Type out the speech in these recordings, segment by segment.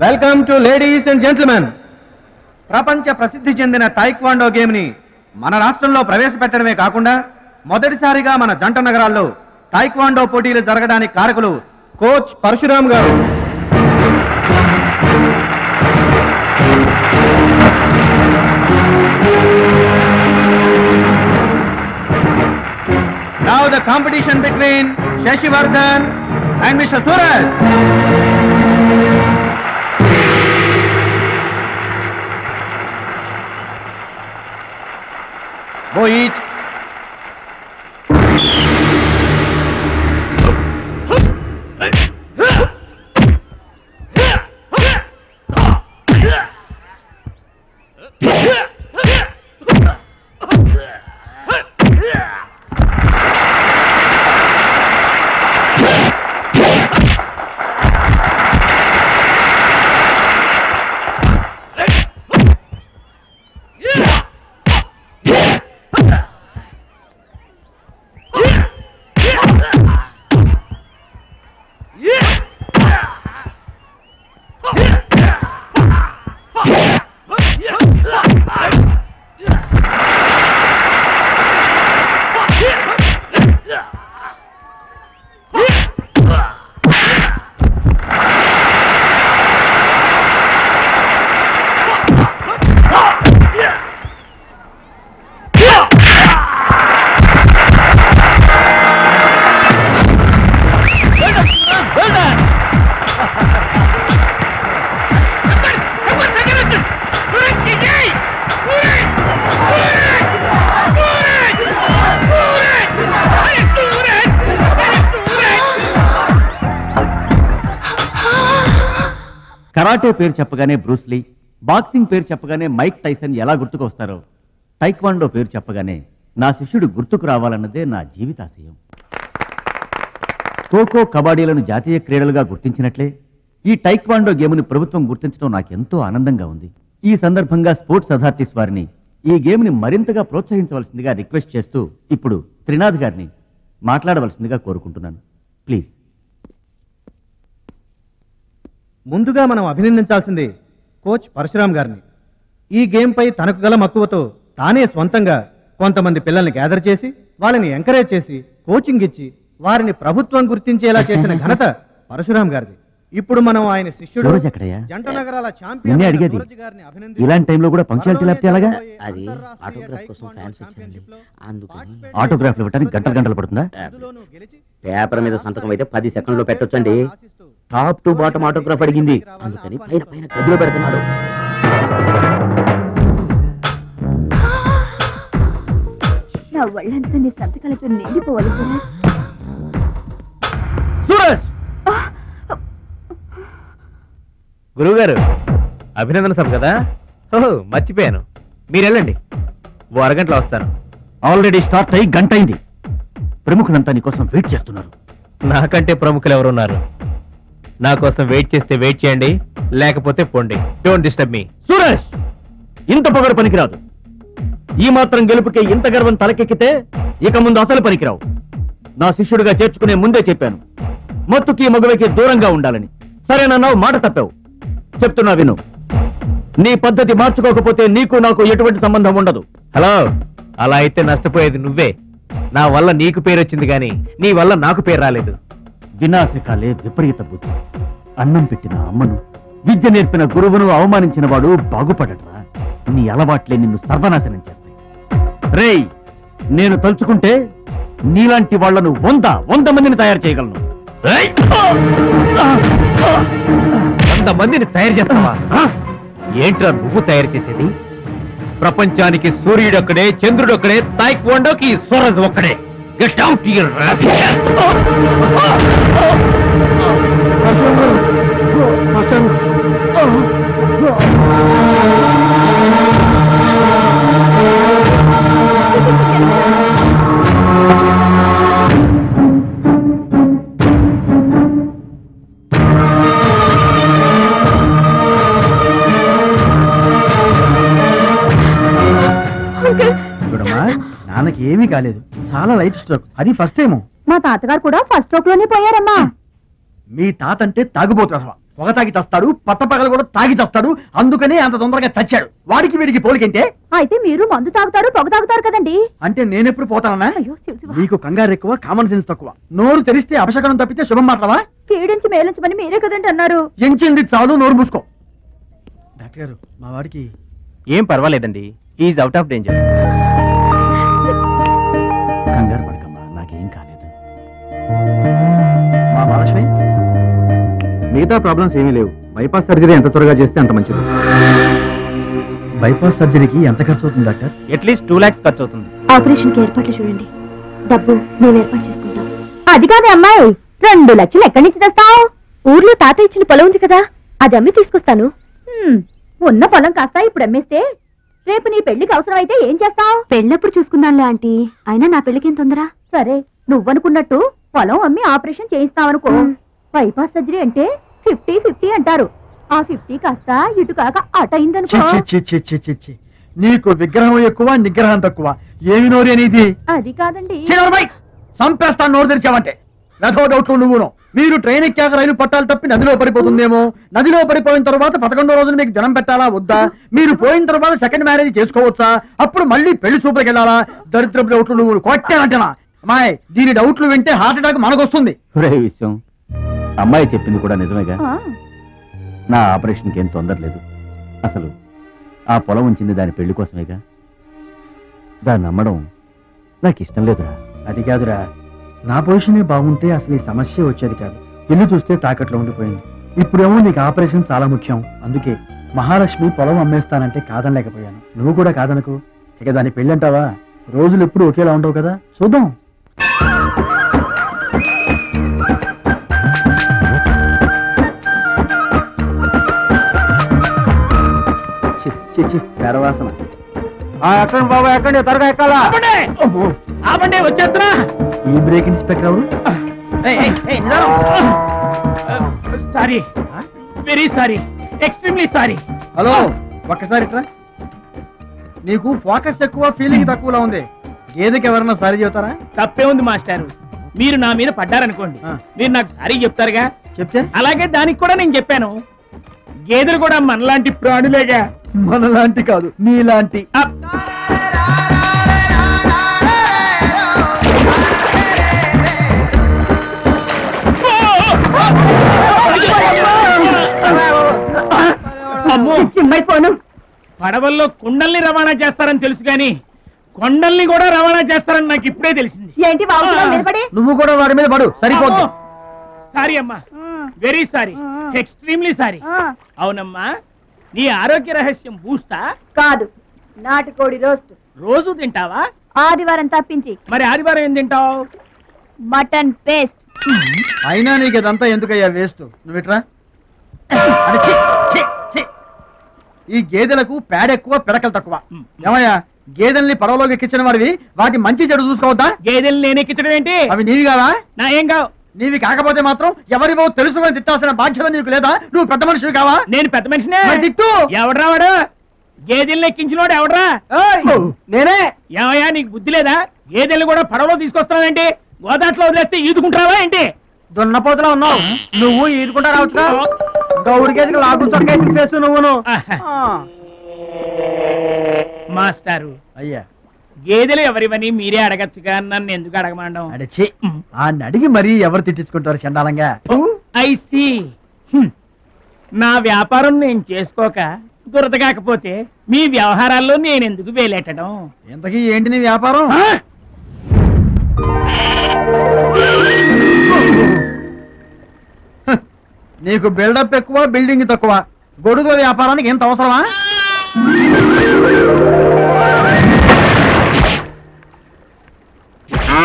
Welcome to ladies and gentlemen ప్రపంచ ప్రసిద్ధి చెందిన టైక్వాండో గేమ్ని మన రాష్ట్రంలో ప్రవేశపెట్టడమే కాకుండా మొదటిసారిగా మన జంట నగరాల్లో టైక్వాండో పోటీలు జరగడానికి కారకులు కోచ్ పరశురామ్ గారు Now the competition between Shashivardhan and Mr. Suraj. Boit. Yeah! Karate పేరు చెప్పగానే బ్రూస్లీ బాక్సింగ్ పేరు చెప్పగానే మైక్ టైసన్ ఎలా గుర్తుకొస్తారో టైక్వాండో పేరు చెప్పగానే నా శిష్యుడు గుర్తుకు రావాలన్నదే నా జీవితాశయం. ఖోఖో కబడ్డీలను జాతీయ క్రీడలుగా గుర్తించినట్లే ఈ టైక్వాండో గేమ్ని ప్రభుత్వం గుర్తించడం నాకెంతో ఆనందంగా ఉంది. ఈ సందర్భంగా స్పోర్ట్స్ అథారిటీస్ వారిని ఈ గేమ్ని మరింతగా ప్రోత్సహించవలసిందిగా రిక్వెస్ట్ చేస్తూ ఇప్పుడు త్రినాథ్ గారిని మాట్లాడవలసిందిగా కోరుకుంటున్నాను. ప్లీజ్. ముందుగా మనం అభినందించాల్సింది కోచ్ పరశురామ్ గారిని. ఈ గేమ్ పై తనకు గల మక్కువతో తానే స్వంతంగా కొంతమంది పిల్లల్ని గ్యాదర్ చేసి వాళ్ళని ఎంకరేజ్ చేసి కోచింగ్ ఇచ్చి వారిని ప్రభుత్వం గుర్తించేలా చేసిన ఘనత పరశురామ్ గారిది. ఇప్పుడు మనం ఆయన శిష్యుడు? జంట నగరాల ఛాంపియన్ అడిగేది. ఇలాంటి టైంలో కూడా పంక్చువాలిటీ లేకపోతే ఎలాగా? అది అంతర్రాష్ట్రీయ ఆటోగ్రాఫ్ కోసం టైక్వాండో ఫ్యాన్స్ వచ్చారండి. ఛాంపియన్షిప్లో అందుకని పార్టిసిపేట్ ఆటోగ్రాఫ్లు ఇవ్వడానికి గంటలు గంటలు పడుతుందా? పేపర్ మీద సంతకం అయితే పది సెకండ్లో పెట్టొచ్చండి. టాప్ టు బాటం ఆటోగ్రాఫ్ అడిగింది. అందుకని పైన పైన గదిలో పెడుతున్నాడు. నా ఒళ్ళంతా నీ సంతకాలతో నిండిపోవాలి సురేష్. గురువుగారు అభినందన సభ కదా? ఓహో మర్చిపోయాను. మీరు వెళ్ళండి ఓ అరగంటలో వస్తాను. ఆల్రెడీ స్టార్ట్ అయ్యి గంట అయింది. ప్రముఖులంతా నీకోసం వెయిట్ చేస్తున్నారు. నాకంటే ప్రముఖులు ఎవరున్నారు? నా కోసం వెయిట్ చేస్తే వెయిట్ చేయండి లేకపోతే పోండి. Don't disturb me Suresh! ఇంత పొగరు పనికిరాదు. ఈ మాత్రం గెలుపుకి ఇంత గర్వం తలకెక్కితే ఇక ముందు అసలు పనికిరావు. నా శిష్యుడిగా చేర్చుకునే ముందే చెప్పాను. మత్తుకి మగువకి దూరంగా ఉండాలని. సరేనన్నావు మాట తప్పావు. చెప్తున్నా విను. నీ పద్ధతి మార్చుకోకపోతే నీకు నాకు ఎటువంటి సంబంధం ఉండదు. హలో అలా అయితే నష్టపోయేది నువ్వే. నా వల్ల నీకు పేరు వచ్చింది కానీ నీ వల్ల నాకు పేరు రాలేదు. వినాశకాలే విపరీత బుద్ధి. అన్నం పెట్టిన అమ్మను విద్య నేర్పిన గురువును అవమానించిన వాడు బాగుపడటరా నీ అలవాట్లే నిన్ను సర్వనాశనం చేస్తాయి. రేయ్ నేను తలుచుకుంటే నీలాంటి వాళ్ళను వంద వంద మందిని తయారు చేయగలను. వంద మందిని తయారు చేస్తావా? ఏంట్రా నువ్వు తయారు చేసేది? ప్రపంచానికి సూర్యుడు ఒక్కడే చంద్రుడు ఒక్కడే తాయిక్వాండోకి సూరజ్ ఒక్కడే. గెట్ అవుట్ యువర్ చూడమ్మా. నాన్నకి ఏమీ కాలేదు. చాలా లైట్ స్ట్రోక్. అది ఫస్ట్ టైం మా తాతగారు కూడా ఫస్ట్ స్ట్రోక్లోనే పోయారమ్మా. మీ తాత అంటే తాగుబోతు అసలు. పొగ తాగి చస్తాడు పట్ట పగలు కూడా తాగి చస్తాడు అందుకనే అంత తొందరగా చచ్చాడు. వాడికి వీడికి పోలికంటే? అయితే మీరు మందు తాగుతారు పొగ తాగుతారు కదండి. అంటే నేనెప్పుడు పోతానన్నా? అయ్యో శివ శివ. నీకు కంగారు ఎక్కువ కామన్ సెన్స్ తక్కువ. నోరు తెరిస్తే అపశకనం తప్పితే శుభం మాట్లాడవా? కీడించి మేలించమని మీరే కదండి అన్నారు. ఎంచింది చాలు నోరు మూసుకో. డాక్టర్ గారు మా వాడికి ఏం పర్వాలేదండి. Is out of danger Mahalakshmi మిగతా ప్రాబ్లమ్స్ ఏమీ లేవు. బైపాస్ సర్జరీ ఎంత త్వరగా చేస్తే అంత మంచిది. బైపాస్ సర్జరీకి ఎంత ఖర్చు అవుతుంది డాక్టర్? అట్లీస్ట్ టూ లాక్స్ ఖర్చు అవుతుంది. ఆపరేషన్కి ఏర్పాట్లు చూడండి. డబ్బు మేము ఏర్పాటు చేసుకుంటాం. అది కాదు అమ్మాయి. రెండు లక్షలు ఎక్కడి నుంచి తెస్తావు? ఊర్లో తాత ఇచ్చిన పొలం ఉంది కదా అది అమ్మి తీసుకొస్తాను. ఉన్న పొలం కాస్త ఇప్పుడు అమ్మేస్తే రేపు నీ పెళ్ళికి అవసరమైతే ఏం చేస్తావు? పెళ్ళెప్పుడు చూసుకుందాంలే ఆంటీ. అయినా నా పెళ్ళికి తొందర? సరే నువ్వనుకున్నట్టు పొలం అమ్మి ఆపరేషన్ చేయిస్తావనుకో. బైపాస్ సర్జరీ అంటే ఫిఫ్టీ ఫిఫ్టీ అంటారు. ఆ ఫిఫ్టీ కాస్త ఇటు కాక అట చి, అయిందనుకో. చి, చి, చి, చి, చి, చి. నీకు విగ్రహం ఎక్కువ నిగ్రహం తక్కువ. ఏమి నోరు అనేది అది కాదండి. చంపేస్తాను నోరు తెరిచావంటే. రథో డౌట్లు నువ్వును. మీరు ట్రైన్ ఎక్కాక రైలు పట్టాలు తప్పి నదిలో పడిపోతుందేమో. నదిలో పడిపోయిన తర్వాత పదకొండో రోజున మీకు జనం పెట్టాలా వద్దా? మీరు పోయిన తర్వాత సెకండ్ మ్యారేజ్ చేసుకోవచ్చా? అప్పుడు మళ్ళీ పెళ్ళి చూపులకు వెళ్ళాలా దరిద్రపు డౌట్లు నువ్వు కొట్టానంటనా? అమ్మాయి దీని డౌట్లు వింటే హార్ట్ అటాక్ మనకొస్తుంది. ఒరే విషయం అమ్మాయి చెప్పింది కూడా నిజమేగా? ఆ, నా ఆపరేషన్కి ఏం తొందర లేదు. అసలు ఆ పొలం ఉంచింది దాని పెళ్ళి కోసమేగా? దాన్ని నమ్మడం నాకు ఇష్టం లేదురా. అది కాదురా. నా పొజిషనే బాగుంటే అసలు ఈ సమస్య వచ్చేది కాదు. ఇల్లు చూస్తే తాకట్లో ఉండిపోయింది. ఇప్పుడేమో నీకు ఆపరేషన్ చాలా ముఖ్యం. అందుకే మహాలక్ష్మి పొలం అమ్మేస్తానంటే కాదనలేకపోయాను. నువ్వు కూడా కాదనకు. ఇక దాని పెళ్ళి అంటావా రోజులు ఎప్పుడు ఒకేలా ఉండవు కదా? చూద్దాం. పెరవాసన. ఎక్కండి బాబా ఎక్కండి త్వరగా ఎక్కాలా? ఆపండి! వచ్చేస్తున్నా. ఈ బ్రేక్ ఇన్స్పెక్టర్ ఎవరు? Sorry. Very sorry. Extremely sorry. Hello ఒక్కసారి నీకు ఫోకస్ ఎక్కువ ఫీలింగ్ తక్కువలో ఉంది. గేదెకి ఎవరన్నా సారీ చెబుతారా? తప్పే ఉంది మాస్టారు. మీరు నా మీద పడ్డారనుకోండి. ఆ. మీరు నాకు సారీ చెప్తారుగా? చెప్తే? అలాగే దానికి కూడా నేను చెప్పాను. గేదెలు కూడా మనలాంటి ప్రాణులేగా. మనలాంటి కాదు నీలాంటి. అప్. అమ్మో. చిమ్మైపోను పడవల్లో కుండల్ని రవాణా చేస్తారని తెలుసు కానీ కొండల్ని కూడా రవాణా చేస్తారని నాకు ఇప్పుడే తెలిసింది. ఏంటి నిలబడి? నువ్వు కూడా వాడి మీద పడు. సరిపోద్ది. సారీ అమ్మా. వెరీ సారీ ఎక్స్ట్రీమ్లీ సారీ అవునమ్మా నీ ఆరోగ్య రహస్యం బూస్తా కాదు నాటుకోడి రోస్ట్. రోజు తింటావా? ఆదివారం తప్పించి. మరి ఆదివారం ఏం తింటావు? Mutton paste. అయినా నీకు ఇదంతా ఎందుకయ్యా వేస్ట్? నువ్వు ఇట్రా. అరే, ఛీ, ఛీ, ఛీ. ఈ గేదెలకు పేడ ఎక్కువ పిడకలు తక్కువ. ఏమయ్యా? గేదెల్ని పడవలోకి ఎక్కించిన వాడివి. వాటి మంచి చెడు చూసుకోవద్దా? గేదెలు నేను ఎక్కించడం ఏంటి? అవి నీవి కావా నా ఏం కావు. నీవి కాకపోతే మాత్రం ఎవరివో తెలుసుకొని తిట్టాల్సిన బాధ్యత నీకు లేదా? నువ్వు పెద్ద మనిషివి కావా? నేను పెద్ద మనిషినే. తిట్టు. ఎవడ్రా వాడు? గేదెల్ని ఎక్కించినోడు ఎవడ్రా? నేనే. ఏమయ్యా నీకు బుద్ధి లేదా? గేదెల్ని కూడా పడవలో తీసుకొస్తున్నావేంటి గోదాట్లో వదిలేస్తే ఈదుకుంటావా ఏంటి? దున్నపోతులో ఉన్నావు. నువ్వు ఈదుకుంటా రావచ్చుగా? గౌడి గేదెకి లాగుడు చొక్కేసి నువ్వును. మాస్టారు. అయ్యా. గేదెలు ఎవరివని మీరే అడగచ్చుగా నన్ను ఎందుకు అడగమండం అడచి ఆ అడిగి మరీ ఎవరు తిట్టించుకుంటారు చండాలంగా? I see. నా వ్యాపారం నేను చేసుకోక దురద కాకపోతే మీ వ్యవహారాల్లో నేను ఎందుకు వేలెట్టడం ఇంతకీ ఏంటి నీ వ్యాపారం? నీకు బిల్డప్ ఎక్కువ బిల్డింగ్ తక్కువ. గొడుగుల వ్యాపారానికి ఎంత అవసరమా? ఆ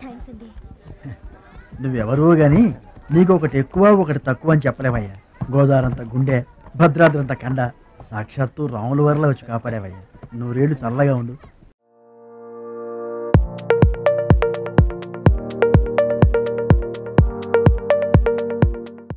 థ్యాంక్స్ అండి గాని నీకు ఒకటి ఎక్కువ ఒకటి తక్కువ అని చెప్పలేవయ్యా. గోదావరంత గుండె భద్రాద్రంత కండ సాక్షాత్తు రాముల వరలో వచ్చి కాపాడేవయ్యా. నూరేళ్ళు చల్లగా ఉండు.